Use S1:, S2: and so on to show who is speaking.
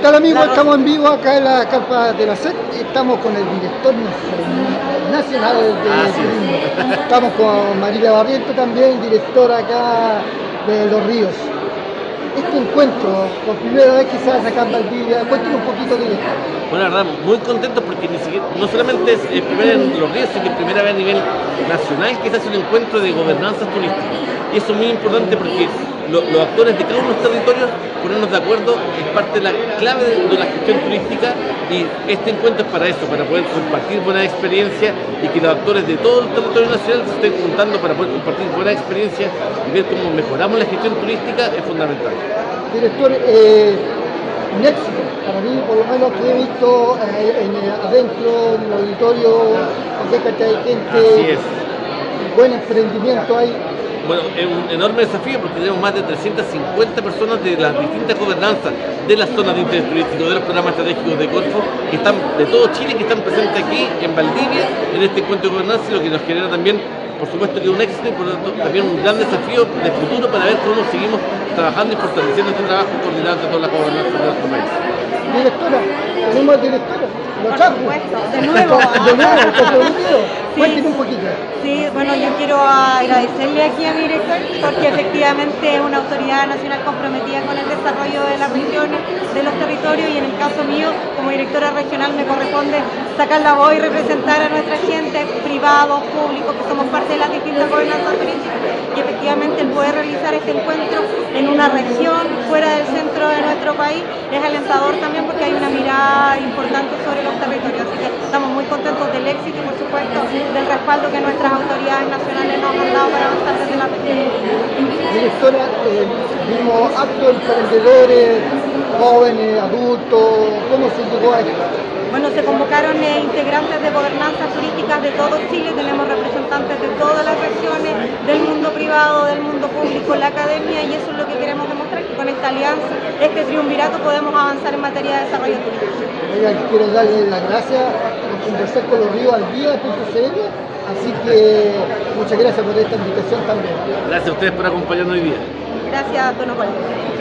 S1: tal amigos? Estamos en vivo acá en la carpa de la SED. Estamos con el director nacional de
S2: Ah, sí.
S1: turismo. Estamos con Marilia Barriento también, directora acá de Los Ríos. Este encuentro, por primera vez quizás acá en Valdivia, cuéntenos un poquito de esto.
S2: Bueno, la verdad, muy contento porque ni siquiera, no solamente es el primer en los ríos, sino que primera vez a nivel nacional que se hace un encuentro de gobernanzas turísticas. Y eso es muy importante porque lo- los actores de cada uno de los territorios ponernos de acuerdo es parte de la clave de, de la gestión turística y este encuentro es para eso, para poder compartir buenas experiencias y que los actores de todo el territorio nacional se estén juntando para poder compartir buenas experiencias y ver cómo mejoramos la gestión turística es fundamental.
S1: Director, eh, un éxito para mí, por lo menos que he visto eh, en, eh, adentro, en el auditorio, cantidad de gente,
S2: Así es.
S1: buen emprendimiento hay.
S2: Bueno, es un enorme desafío porque tenemos más de 350 personas de las distintas gobernanzas de las zonas de interés turístico, de los programas estratégicos de Corfo, que están de todo Chile, que están presentes aquí en Valdivia, en este encuentro de gobernanza, y lo que nos genera también, por supuesto, que un éxito y por lo tanto también un gran desafío de futuro para ver cómo seguimos trabajando y fortaleciendo este trabajo coordinado entre todas las gobernanzas de nuestro país.
S1: Directora, tenemos directora, lo
S3: Por
S1: trajo.
S3: supuesto, de nuevo.
S1: De nuevo, comprometido.
S3: Sí. Quiero agradecerle aquí a mi director porque efectivamente es una autoridad nacional comprometida con el desarrollo de las regiones, de los territorios y en el caso mío, como directora regional, me corresponde sacar la voz y representar a nuestra gente, privados, públicos, que somos parte de las distintas gobernanzas turísticas y efectivamente el poder realizar este encuentro en una región fuera del centro de nuestro país es alentador también porque hay una mirada importante sobre los territorios. Así que estamos muy contentos del éxito y por supuesto respaldo que nuestras autoridades nacionales nos han dado para avanzar desde la región.
S1: Directora, eh, vimos actos emprendedores, jóvenes, adultos, ¿cómo se llegó a esto?
S3: Bueno, se convocaron eh, integrantes de gobernanzas turísticas de todo Chile, tenemos representantes de todas las regiones, del mundo privado, del mundo público, la academia, y eso es lo que queremos demostrar, que con esta alianza, este triunvirato, podemos avanzar en materia de desarrollo turístico.
S1: Oiga, quiero darle las gracias por conversar con los ríos al día.cl, así que muchas gracias por esta invitación también.
S2: Gracias a ustedes por acompañarnos hoy día.
S3: Gracias, don Osvaldo.